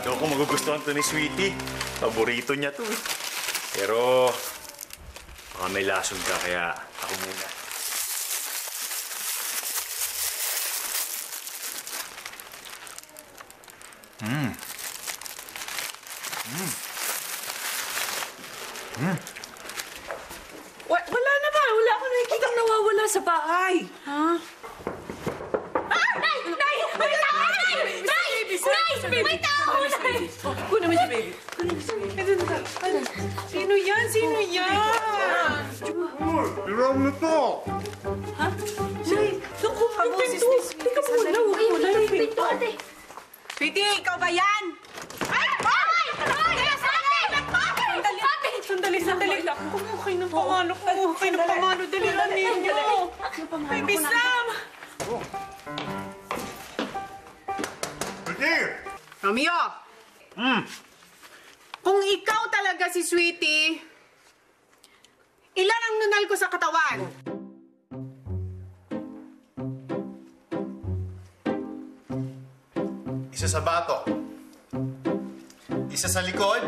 Ewan ko magugustuhan to ni Sweetie. Paborito niya to. eh. Pero, baka may lason ka, kaya ako muna. Wa- wala na ba? Wala ako nakikita nawawala sa bahay. Ha? Ah! Nay! Nay! May tao! Nay! Nay! May tao! Nay! Oh, kunin mo si baby. Kunin mo si baby. Ito na. Sino yan? Sino yan? Hiram na to! Ha? Nay, naku, yung pinto. Teka huwag mo na yung pinto. Sweetie, ikaw ba yan? Ay! Ay! Ay! Sandali, sandali, sandali. Kumukay ng pamalo, kumukay ng pamalo. Dali na ninyo. Baby Sam! Sweetie! Romeo! Hmm. Kung ikaw talaga si Sweetie, ilan ang nunal ko sa katawan? Isa sa bato. Isa sa likod.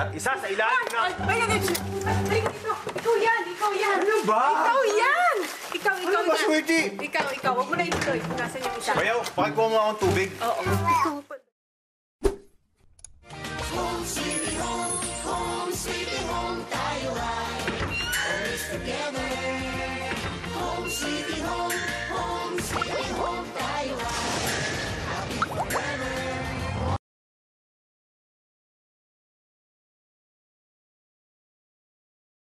At isa sa ilalim ng... Ay, ay, ay, ay, ikaw, ikaw yan, ikaw yan. Ano ba? Ikaw yan! Ikaw, ikaw Ano ba, yan. Sweetie? Ikaw, ikaw. Huwag mo na ituloy. Nasaan yung isa? Bayaw, pakikuha mo akong tubig. Oo. Ikaw pa. together. Home, sweetie home.